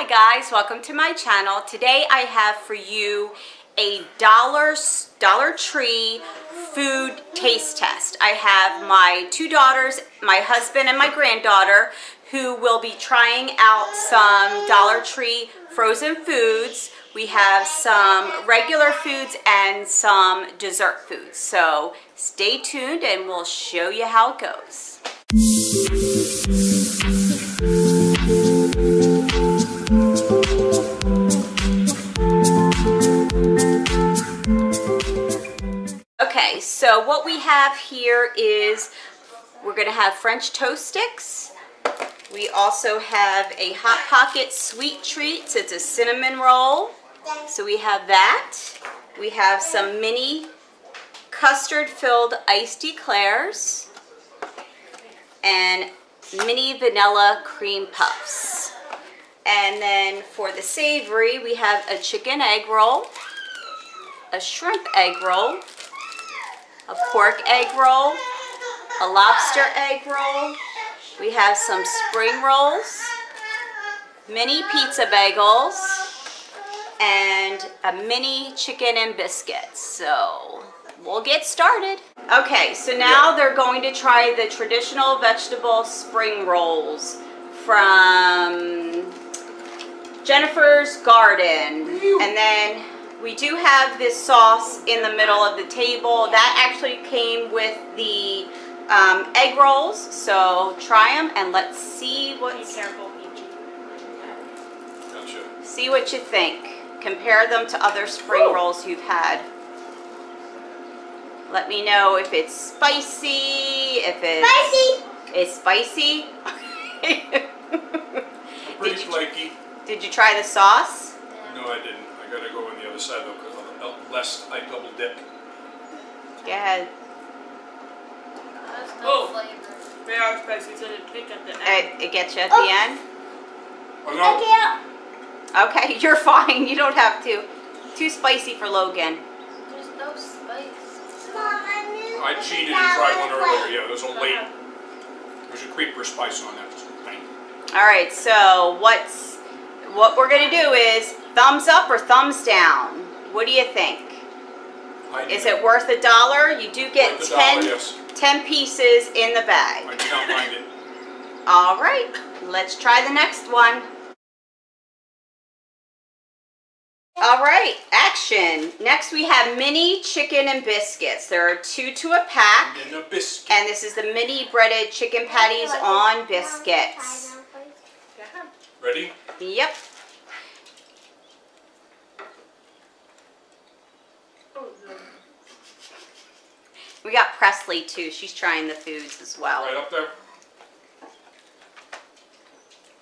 Hi guys, welcome to my channel. Today I have for you a Dollar, Dollar Tree food taste test. I have my two daughters, my husband and my granddaughter, who will be trying out some Dollar Tree frozen foods. We have some regular foods and some dessert foods. So stay tuned and we'll show you how it goes. So what we have here is we're going to have French toast sticks. We also have a Hot Pocket Sweet Treats. It's a cinnamon roll. So we have that. We have some mini custard-filled iced eclairs and mini vanilla cream puffs. And then for the savory, we have a chicken egg roll, a shrimp egg roll, a pork egg roll, a lobster egg roll. We have some spring rolls, mini pizza bagels, and a mini chicken and biscuits. So we'll get started. Okay, so now they're going to try the traditional vegetable spring rolls from Jennifer's Garden. And then we do have this sauce in the middle of the table. That actually came with the um, egg rolls. So try them and let's see what. Be careful, Peachy. Gotcha. See what you think. Compare them to other spring rolls you've had. Let me know if it's spicy, if it's Spicy. It's spicy. Pretty Did you- flaky. Did you try the sauce? No, I didn't. Other side though, because lest I double dip. Go ahead. No Oh. flavor. They are spicy, so they kick at the end. It, it gets you at Oh. the end. Oh no, Okay, you're fine. You don't have to. Too spicy for Logan. There's no spice. I cheated and tried one earlier. Yeah, there's a late, uh-huh. there's a creeper spice on that. All right, so what's what we're gonna do is thumbs up or thumbs down. What do you think? I Is it worth a dollar? You do get Worth a dollar, 10, yes. 10 pieces in the bag. I do not mind it. All right, let's try the next one. All right, action. Next we have mini chicken and biscuits. There are two to a pack. And a biscuit. And this is the mini breaded chicken patties on biscuits. Ready? Yep. We got Presley too. She's trying the foods as well. Right up there.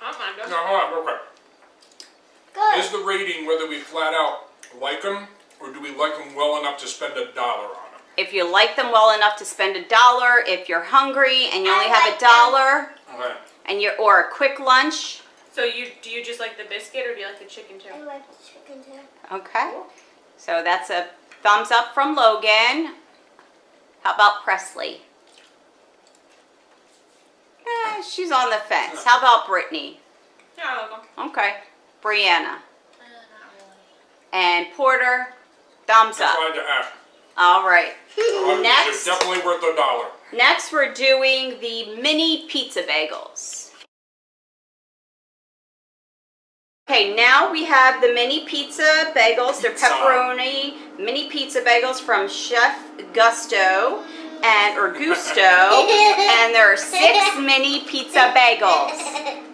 I'm under. No, hold on, real quick. Is the rating whether we flat out like them, or do we like them well enough to spend a dollar on them? If you like them well enough to spend a dollar, if you're hungry and you only I have a like them. dollar Okay. and you're or a quick lunch, So you do you just like the biscuit or do you like the chicken too? I like the chicken too. okay. So that's a thumbs up from Logan. How about Presley? Eh, she's on the fence. How about Brittany? Yeah, I like them. Okay. Brianna. Not really. And Porter, thumbs That's up. why I had to ask. All right. Next. definitely worth a dollar. Next, we're doing the mini pizza bagels. Okay, now we have the mini pizza bagels. They're pepperoni mini pizza bagels from Chef Gusto and or Gusto, and there are six mini pizza bagels.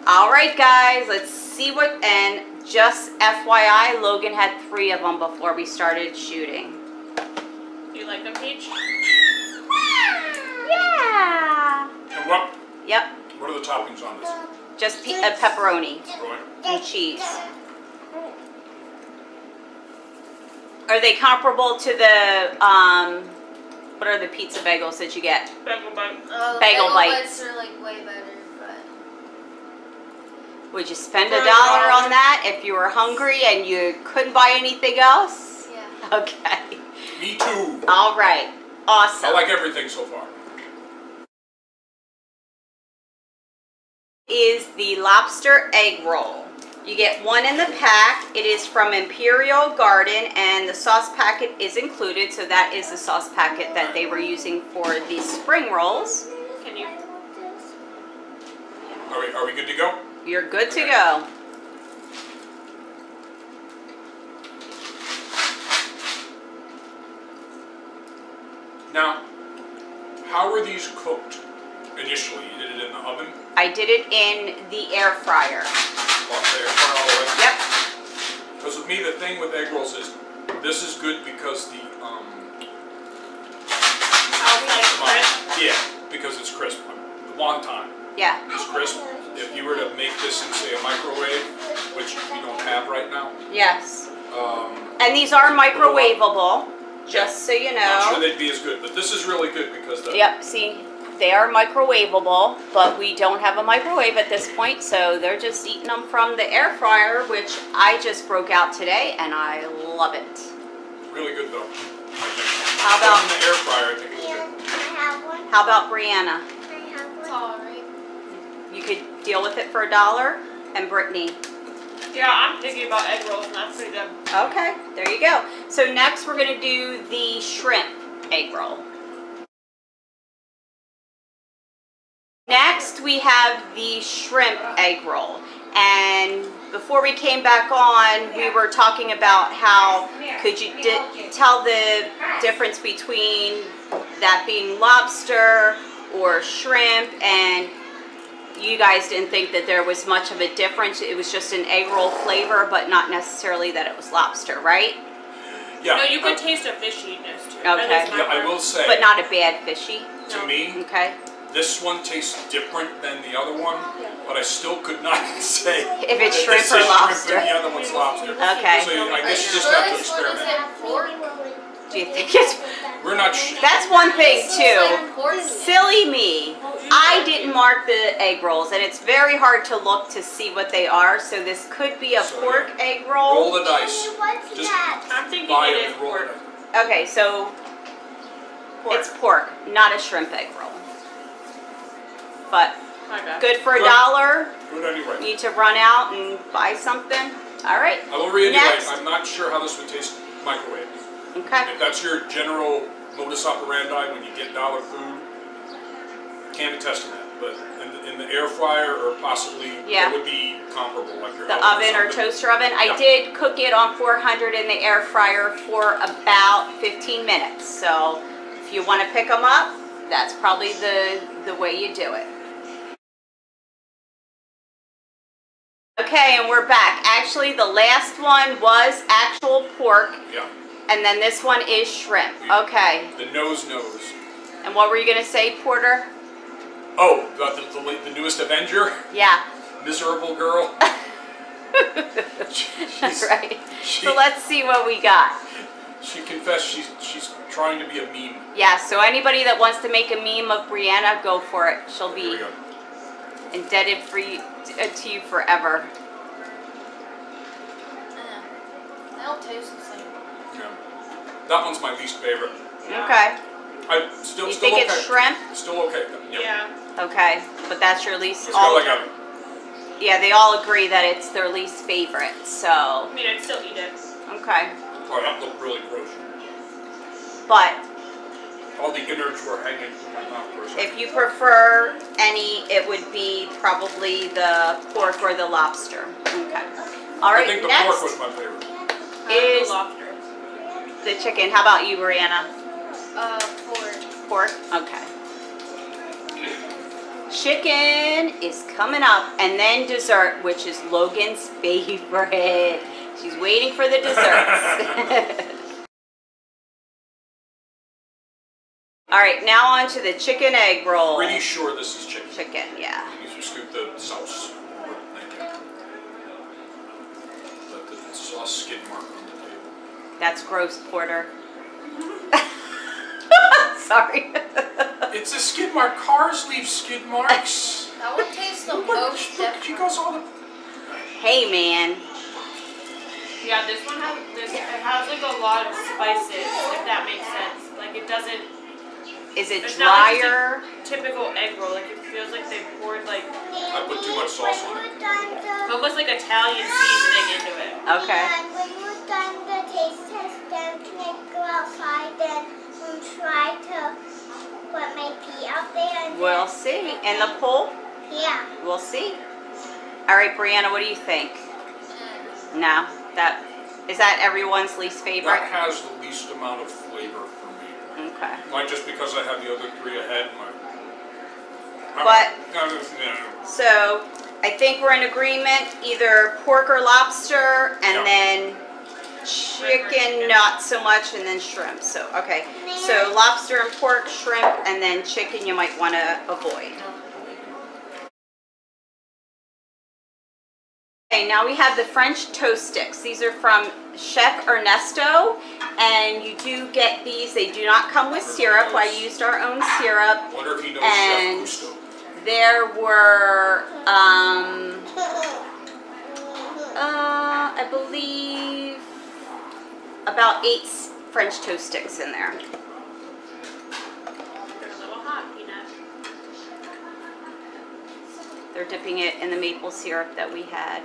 All right, guys, let's see what. And just FYI, Logan had three of them before we started shooting. Do you like them, Peach? Yeah. And what, Yep. what are the toppings on this? Just pe- uh, pepperoni and cheese. Are they comparable to the um? What are the pizza bagels that you get? Bagel bite. Oh, Bagel bagel bites. bites are like way better, but Would you spend a a dollar dollar. on that if you were hungry and you couldn't buy anything else? yeah. Okay. Me too. All right. Awesome. I like everything so far. Is the lobster egg roll. You get one in the pack. It is from Imperial Garden and the sauce packet is included. So that is the sauce packet that they were using for the spring rolls. Can you? Are we, are we good to go? You're good to go. Now, how are these cooked initially? You did it in the oven? I did it in the air fryer. Off there, fire all the way? Yep. Because with me, the thing with egg rolls is, this is good because the, um, Outside come on. crisp. yeah, because it's crisp. The wonton Yeah. is crisp. If you were to make this in, say, a microwave, which we don't have right now, Yes. um, And these are microwavable, just so you I'm not sure they'd be as good, but this is really good because the, Yep, see, they are microwavable, but we don't have a microwave at this point, so they're just eating them from the air fryer, which I just broke out today, and I love it. really good though. How about- In the air fryer, I think it's Yeah, good. I have one? How about Brianna? Can I have one? It's alright. You could deal with it for a dollar, and Brittany. Yeah, I'm thinking about egg rolls, and that's pretty good. Okay, there you go. So next we're gonna do the shrimp egg roll. We have the shrimp egg roll. And before we came back on, we were talking about how could you di- tell the difference between that being lobster or shrimp and you guys didn't think that there was much of a difference. It was just an egg roll flavor, but not necessarily that it was lobster, right? Yeah. No, you I- could uh, taste a fishiness too. Okay. At least my Yeah, I will say, But not a bad fishy. to No. me, Okay. This one tastes different than the other one, but I still could not say If it's that shrimp this or is lobster. shrimp and the other one's lobster. Okay. So I guess you you just have to experiment. Do you think it's We're not sh- That's one thing too. looks like pork. Silly me. I didn't mark the egg rolls and it's very hard to look to see what they are. So this could be a So, pork egg roll roll. the dice. What's Just that? I'm thinking buy it it is and roll it. pork. Okay, so Pork. it's pork, not a shrimp egg roll. But good for a Good. dollar. Good anyway. Need to run out and buy something. All right. I will reiterate, I'm not sure how this would taste microwave. Okay. If that's your general modus operandi when you get dollar food, can't attest to that. But in the, in the air fryer or possibly Yeah. it would be comparable, like your The oven or something. toaster oven. I did cook it on 400 in the air fryer for about 15 minutes. So if you want to pick them up, that's probably the, the way you do it. Okay, and we're back. Actually, the last one was actual pork, Yeah, and then this one is shrimp. Okay. the nose nose. And what were you going to say, Porter? Oh, the, the, the, the newest Avenger, Yeah. miserable girl. She's- right. she- So let's see what we got. She confessed she's she's trying to be a meme. Yeah, so anybody that wants to make a meme of Brianna, go for it. She'll be. Indebted for you, uh, to you forever. Yeah. They don't taste the same. Yeah. That one's my least favorite. Okay. I still You still think okay. it's shrimp? Still okay. Yep. Yeah. Okay, but that's your least. Let's all- like that. yeah, they all agree that it's their least favorite. So I mean, I'd still eat it. okay, Oh, that looked really gross. but All the innards were hanging from my mouth for a second. if you prefer any, it would be probably the pork or the lobster. Okay. All I think the next pork was my favorite. Is- the lobster. the chicken. How about you, Brianna? Uh, pork. Pork? Okay. Chicken is coming up, and then dessert, which is Logan's favorite. She's waiting for the desserts. All right, now on to the chicken egg roll. Pretty sure this is chicken. Chicken, yeah. You just scoop the sauce. over. Thank you. Let the sauce skid mark on the table. That's gross, Porter. Sorry. It's a skid mark. Cars leave skid marks. That would taste the Look, most look, she goes all the. hey, man. Yeah, this one has this. It has like a lot of spices, if that makes sense. Like it doesn't. Is it It's not like drier? typical egg roll. Like it feels like they poured like I put too much sauce on it. almost like Italian seasoning into it. Okay. And when we're done the taste test, then can I go outside and um, try to put my pee out there? And We'll see. In the pool? Yeah. We'll see. All right, Brianna, what do you think? No, that is that everyone's least favorite. That has the least amount of flavor for me. Okay. Might just because I have the other three ahead. My, But- I don't- yeah. So I think we're in agreement. Either pork or lobster, and Yeah. then chicken, not so much, and then shrimp. So okay. So lobster and pork, shrimp, and then chicken you might want to avoid. Okay, now we have the French toast sticks. These are from Chef Ernesto, and you do get these. They do not come with syrup. I used our own syrup. Wonder if he knows And- Chef Gusto. There were, um, uh, I believe, about eight French toast sticks in there. They're a little hot, peanut. They're dipping it in the maple syrup that we had.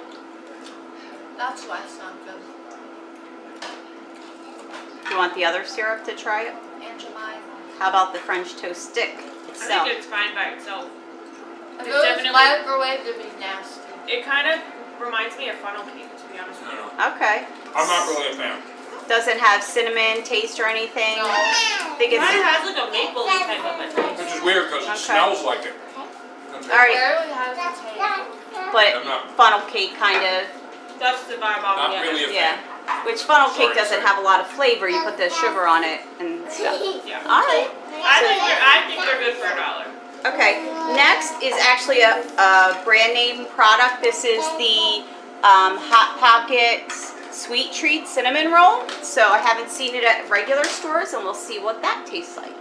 That's why it's not good. Do you want the other syrup to try it? Aunt Jemima. How about the French toast stick itself? I think it's fine by itself. If It's it was definitely- microwaved, it'd be nasty. It kind of reminds me of funnel cake, to be honest with you. Okay. I'm not really a fan. Doesn't have cinnamon taste or anything. No. I think It kind of has like a maple type of a taste. Which is weird because Okay. it smells like it. That's All right. Barely has a taste. but funnel cake kind of That's the vibe I'm Not really a fan. Yeah, fan. Which funnel cake doesn't have a lot of flavor. You put the sugar on it and stuff. Yeah. All right. I think they're, I think they're good for a dollar. Okay. Next is actually a, a brand name product. This is the um, Hot Pockets Sweet Treat Cinnamon Roll. So I haven't seen it at regular stores, and we'll see what that tastes like.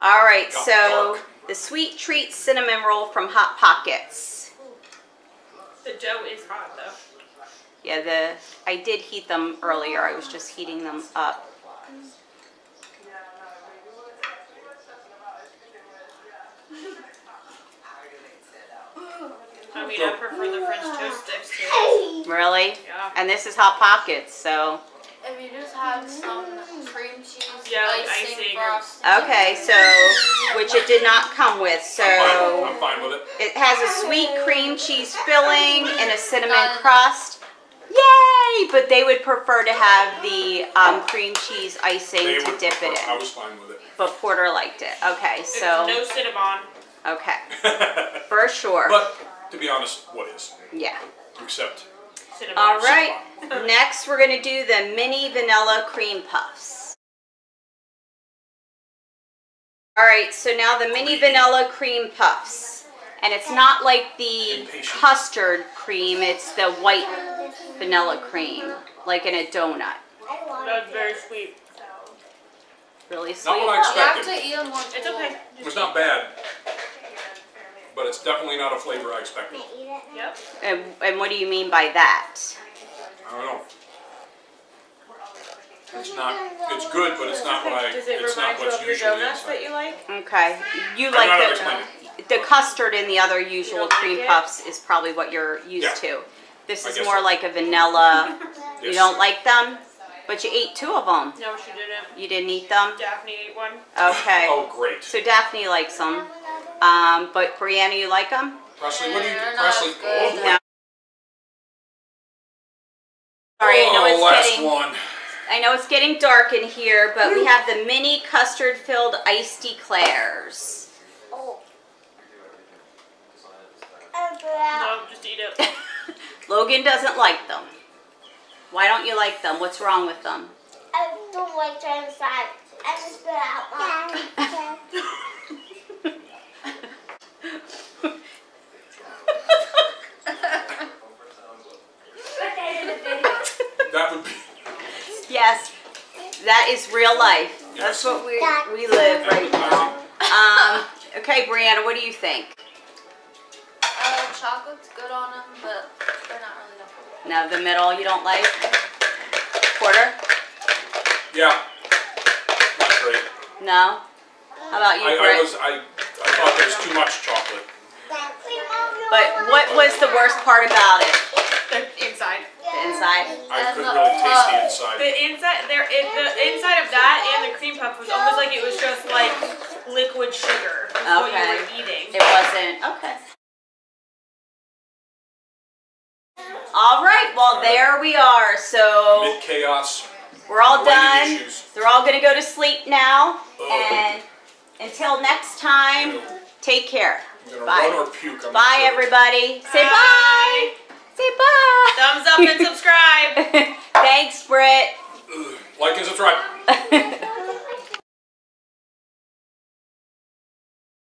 All right. So the Sweet Treat Cinnamon Roll from Hot Pockets. The dough is hot though. Yeah, the I did heat them earlier. I was just heating them up. I mean, I prefer the French toast sticks too. Really? Yeah. And this is Hot Pockets, so If you just had some cream cheese, Yeah, like icing, icing or- frosting. okay, so which it did not come with. I'm fine, So I'm fine with it. it has a sweet cream cheese filling and a cinnamon crust. Yay! But they would prefer to have the um, cream cheese icing They to would dip prefer- it I was fine with it. But Porter liked it. Okay, It's so no Cinnabon. okay, it. for sure. but to be honest, what is? Yeah. Except Cinnabon. All right. Next, we're gonna do the mini vanilla cream puffs. All right, so now the mini vanilla cream puffs, and it's not like the custard cream; it's the white vanilla cream, like in a donut. That's very sweet. Really sweet. Not what I sweet. You have expected. to eat them. It's okay. It was not bad, but it's definitely not a flavor I expected. Yep. And, and what do you mean by that? I don't know. It's not. It's good, but it's not what I. Does it it's not remind you what's of your usually donuts inside. that you like? Okay, you I'm not like explaining. the the custard in the other usual don't like cream it? puffs is probably what you're used Yeah. to. This I is guess more so. like a vanilla. You Yes. don't like them, but you ate two of them. No, she didn't. You didn't eat them? Daphne ate one. Okay. Oh, great. So Daphne likes them. Um, but Brianna, you like them? Presley, what do you? They're not Presley. good. Oh, No. Sorry, I know oh, it's last getting one. I know it's getting dark in here, but we have the mini custard filled iced eclairs. Oh. No, just eat it. Logan doesn't like them. Why don't you like them? What's wrong with them? I don't like the inside. I just spit out That would be. yes, that is real life. That's what we we live right now. Um, okay, Brianna, what do you think? Uh, chocolate's good on them, but they're not really that good. Now the middle you don't like? Quarter? Yeah. Not great. No? How about you, I, I was, I, I thought there was too much chocolate. But what was the worst part about it? The inside. I couldn't really taste the uh, inside. The inside there it, the inside of that and the cream puff was almost like it was just like liquid sugar. was What you Okay. were eating. It wasn't, okay. All right, well, there we are. So Mid chaos. we're all done. issues. They're all gonna go to sleep now. Oh. And until next time, take care. I'm gonna Bye. run or puke. I'm Bye, sure. everybody. Say Bye. bye. Say bye. Thumbs up and subscribe. Thanks, Britt. Like and subscribe.